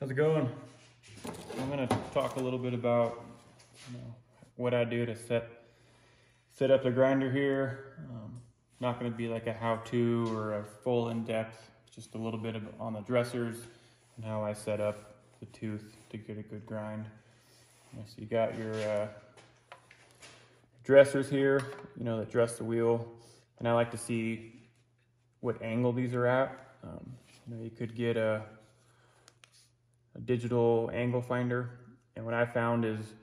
How's it going? I'm gonna talk a little bit about you know, what I do to set set up the grinder here. Um, not gonna be like a how-to or a full in-depth, just a little bit of, on the dressers and how I set up the tooth to get a good grind. So you got your uh, dressers here, you know, that dress the wheel, and I like to see what angle these are at. Um, you know, you could get a a digital angle finder. And what I found is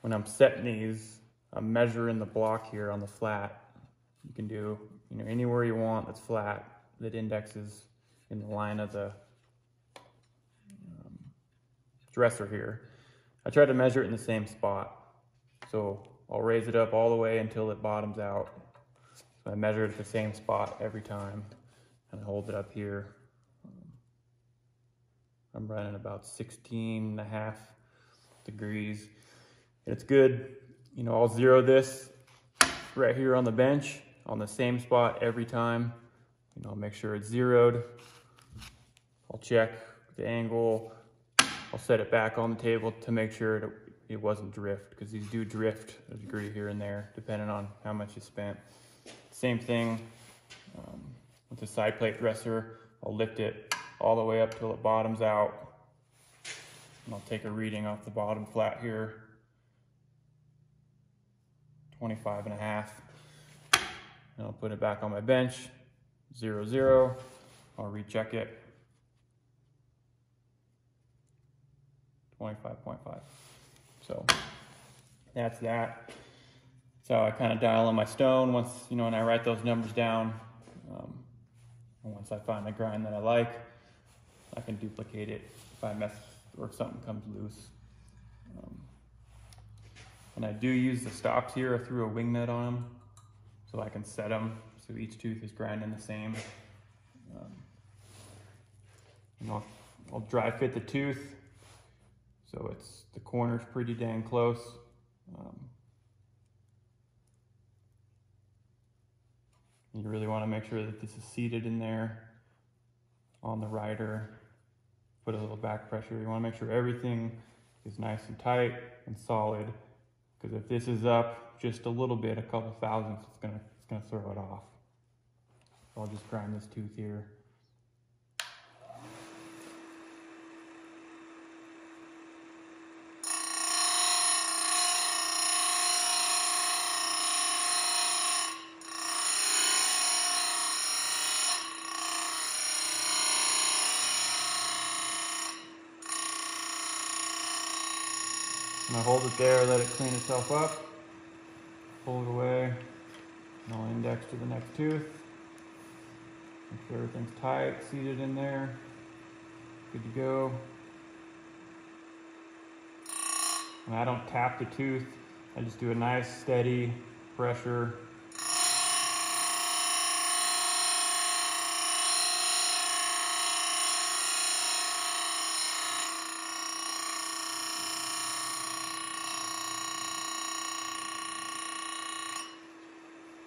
when I'm setting these, I'm measuring the block here on the flat. You can do, you know, anywhere you want that's flat that indexes in the line of the um, dresser here. I try to measure it in the same spot. So I'll raise it up all the way until it bottoms out. So I measure it at the same spot every time and I hold it up here I'm running about 16 and a half degrees. It's good. You know, I'll zero this right here on the bench on the same spot every time. You know, make sure it's zeroed. I'll check the angle. I'll set it back on the table to make sure it, it wasn't drift because these do drift a degree here and there depending on how much you spent. Same thing um, with the side plate dresser. I'll lift it all the way up till it bottoms out. And I'll take a reading off the bottom flat here. 25 and a half. And I'll put it back on my bench. Zero, zero. I'll recheck it. 25.5. So that's that. So I kind of dial in my stone once, you know, and I write those numbers down. Um, once I find a grind that I like, I can duplicate it if I mess or if something comes loose. Um, and I do use the stops here. I threw a wing nut on them so I can set them so each tooth is grinding the same. Um, I'll, I'll dry fit the tooth so it's the corner's pretty dang close. Um, you really want to make sure that this is seated in there on the rider put a little back pressure. You want to make sure everything is nice and tight and solid because if this is up just a little bit, a couple thousandths, it's gonna it's gonna throw it off. So I'll just grind this tooth here. I hold it there, let it clean itself up, pull it away, and I'll index to the next tooth. Make sure everything's tight, seated in there, good to go. And I don't tap the tooth, I just do a nice steady pressure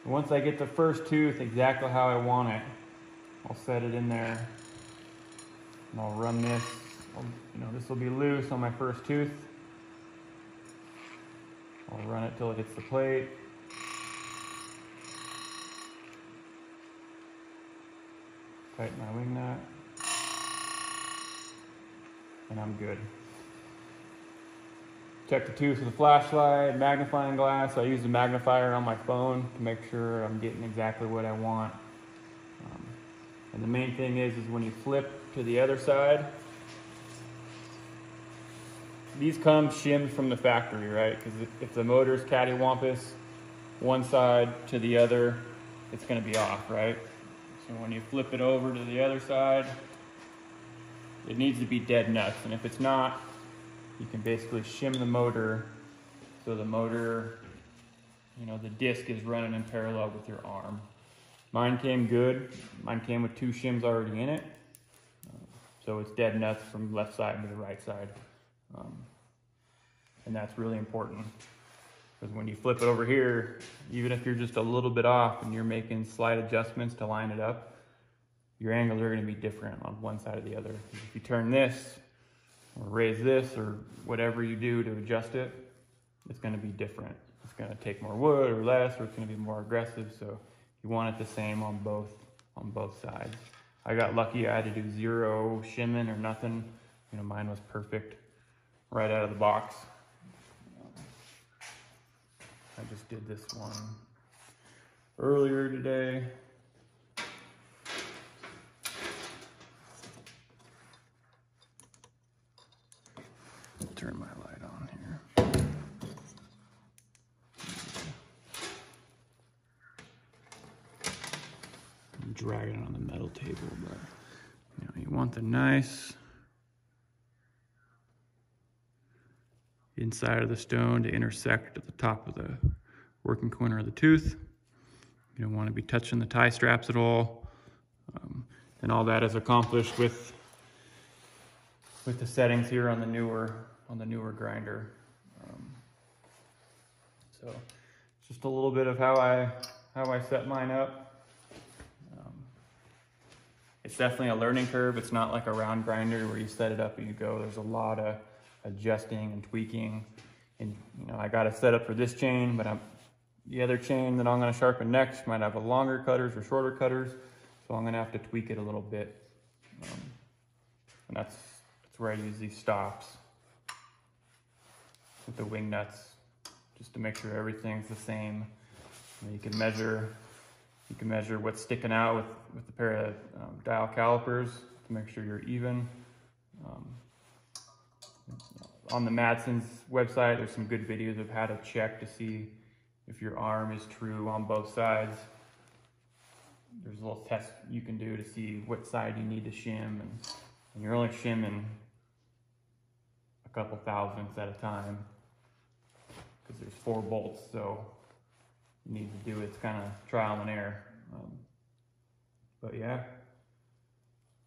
Once I get the first tooth exactly how I want it, I'll set it in there and I'll run this. I'll, you know, this will be loose on my first tooth. I'll run it till it hits the plate. Tighten my wing nut. And I'm good check the tooth with a flashlight, magnifying glass. I use the magnifier on my phone to make sure I'm getting exactly what I want. Um, and the main thing is, is when you flip to the other side, these come shimmed from the factory, right? Because if the motor's cattywampus, one side to the other, it's gonna be off, right? So when you flip it over to the other side, it needs to be dead nuts. And if it's not, you can basically shim the motor so the motor, you know, the disc is running in parallel with your arm. Mine came good. Mine came with two shims already in it. so it's dead nuts from left side to the right side. Um, and that's really important because when you flip it over here, even if you're just a little bit off and you're making slight adjustments to line it up, your angles are gonna be different on one side or the other. If you turn this or raise this or whatever you do to adjust it, it's going to be different. It's going to take more wood or less, or it's going to be more aggressive. So you want it the same on both on both sides. I got lucky. I had to do zero shimming or nothing. You know, mine was perfect right out of the box. I just did this one earlier today. Turn my light on here. I'm dragging it on the metal table, but you know, you want the nice inside of the stone to intersect at the top of the working corner of the tooth. You don't want to be touching the tie straps at all. Um, and all that is accomplished with with the settings here on the newer on the newer grinder. Um, so just a little bit of how I how I set mine up. It's definitely a learning curve. It's not like a round grinder where you set it up and you go. There's a lot of adjusting and tweaking. And you know, I got it set up for this chain, but I'm, the other chain that I'm going to sharpen next might have a longer cutters or shorter cutters, so I'm going to have to tweak it a little bit. Um, and that's that's where I use these stops with the wing nuts, just to make sure everything's the same. And you can measure you can measure what's sticking out with, with a pair of um, dial calipers to make sure you're even. Um, on the Madsen's website, there's some good videos of how to check to see if your arm is true on both sides. There's a little test you can do to see what side you need to shim, and, and you're only shimming a couple thousandths at a time because there's four bolts, so you need to do it's kind of trial and error. Um, but yeah.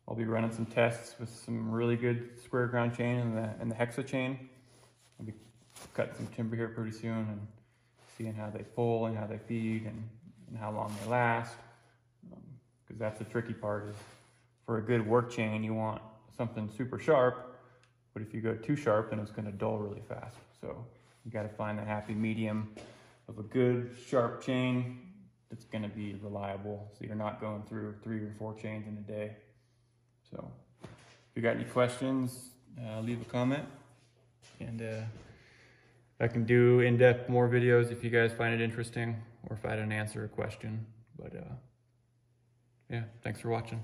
I'll be running some tests with some really good square ground chain and the, and the hexa chain. I'll be cutting some timber here pretty soon and seeing how they pull and how they feed and, and how long they last. Because um, that's the tricky part is for a good work chain, you want something super sharp, but if you go too sharp, then it's gonna dull really fast. So you gotta find the happy medium of a good sharp chain that's gonna be reliable. So you're not going through three or four chains in a day. So if you got any questions, uh, leave a comment. And uh, I can do in-depth more videos if you guys find it interesting or if I didn't answer a question. But uh, yeah, thanks for watching.